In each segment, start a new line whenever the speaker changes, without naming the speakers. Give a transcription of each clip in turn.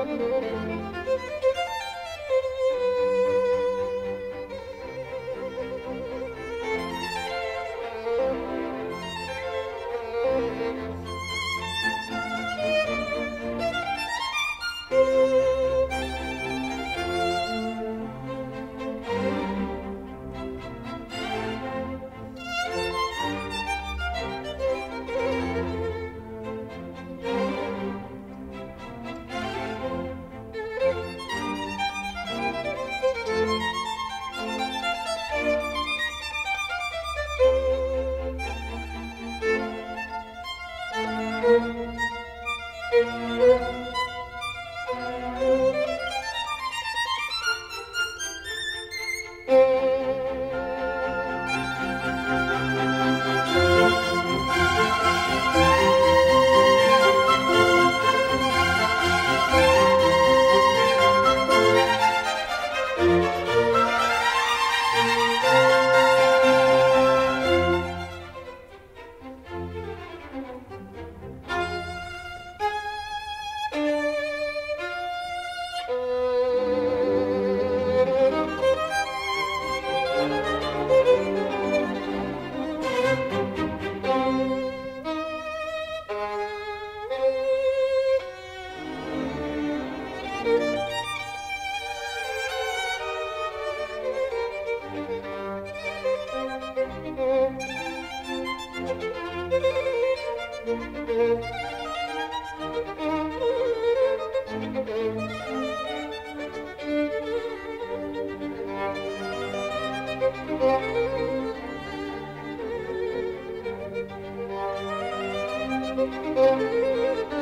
Thank you. Música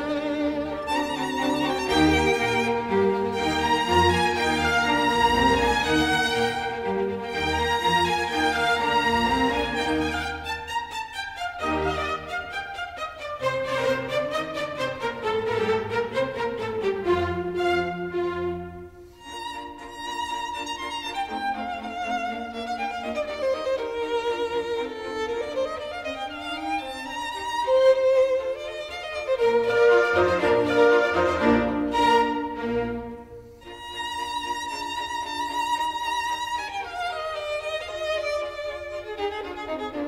thank you